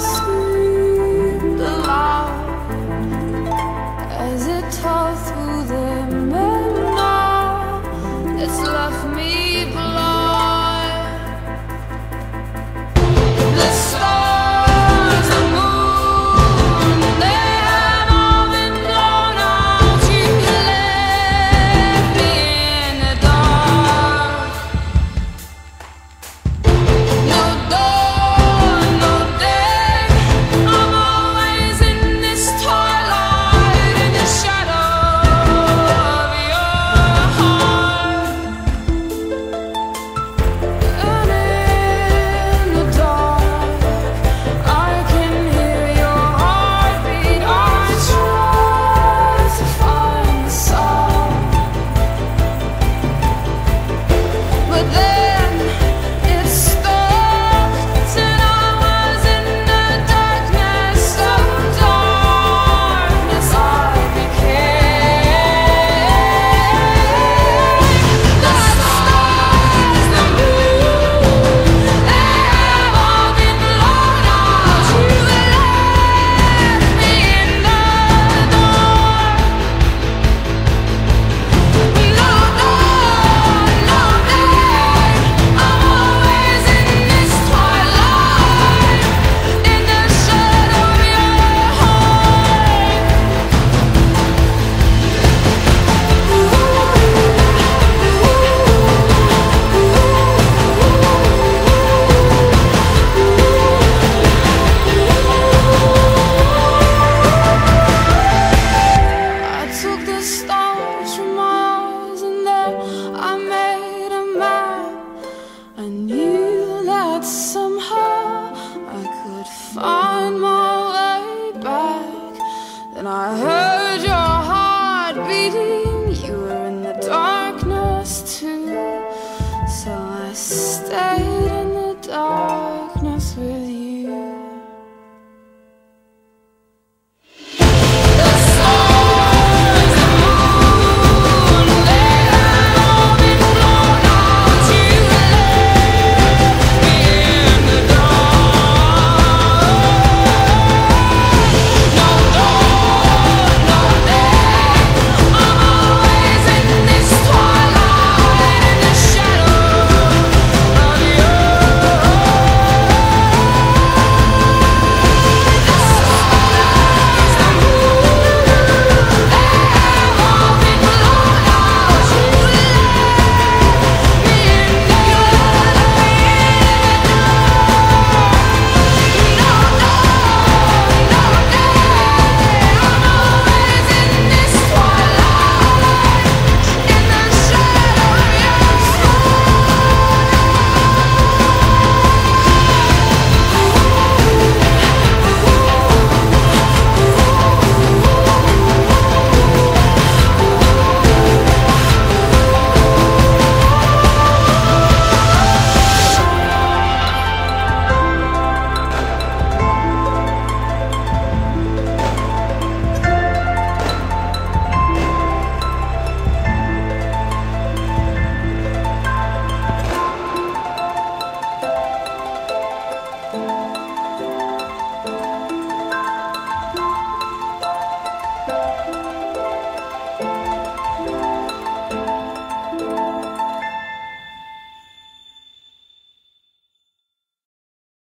screamed but